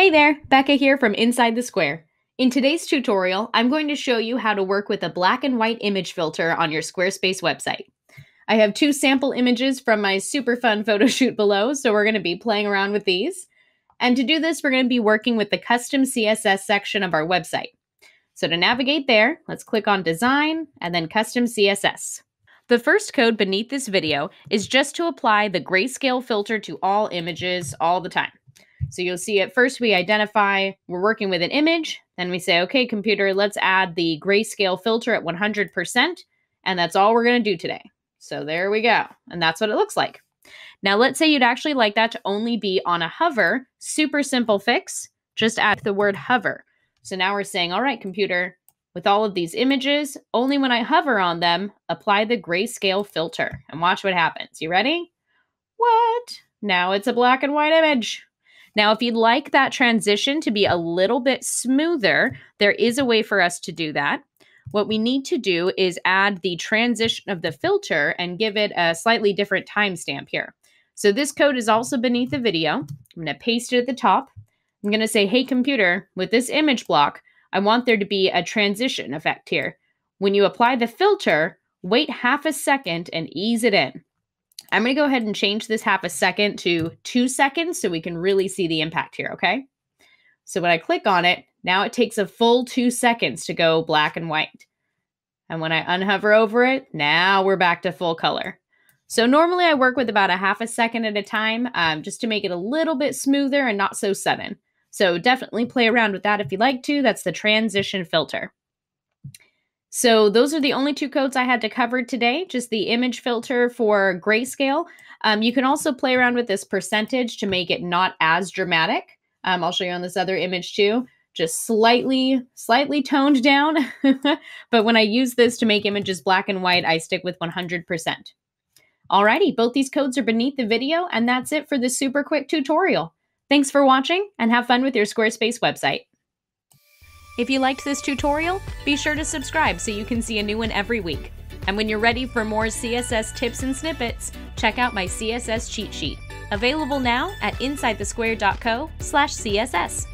Hey there, Becca here from Inside the Square. In today's tutorial, I'm going to show you how to work with a black and white image filter on your Squarespace website. I have two sample images from my super fun photo shoot below, so we're going to be playing around with these. And to do this, we're going to be working with the custom CSS section of our website. So to navigate there, let's click on Design and then Custom CSS. The first code beneath this video is just to apply the grayscale filter to all images all the time. So you'll see at first we identify we're working with an image, then we say, okay, computer, let's add the grayscale filter at 100%, and that's all we're going to do today. So there we go. And that's what it looks like. Now, let's say you'd actually like that to only be on a hover. Super simple fix. Just add the word hover. So now we're saying, all right, computer, with all of these images, only when I hover on them, apply the grayscale filter and watch what happens. You ready? What? Now it's a black and white image. Now, if you'd like that transition to be a little bit smoother, there is a way for us to do that. What we need to do is add the transition of the filter and give it a slightly different timestamp here. So this code is also beneath the video. I'm going to paste it at the top. I'm going to say, hey, computer, with this image block, I want there to be a transition effect here. When you apply the filter, wait half a second and ease it in. I'm going to go ahead and change this half a second to two seconds so we can really see the impact here, okay? So when I click on it, now it takes a full two seconds to go black and white. And when I unhover over it, now we're back to full color. So normally I work with about a half a second at a time um, just to make it a little bit smoother and not so sudden. So definitely play around with that if you'd like to. That's the transition filter. So those are the only two codes I had to cover today, just the image filter for grayscale. Um, you can also play around with this percentage to make it not as dramatic. Um, I'll show you on this other image too, just slightly, slightly toned down. but when I use this to make images black and white, I stick with 100%. Alrighty, both these codes are beneath the video, and that's it for this super quick tutorial. Thanks for watching, and have fun with your Squarespace website. If you liked this tutorial, be sure to subscribe so you can see a new one every week. And when you're ready for more CSS tips and snippets, check out my CSS cheat sheet, available now at insidethesquare.co/css.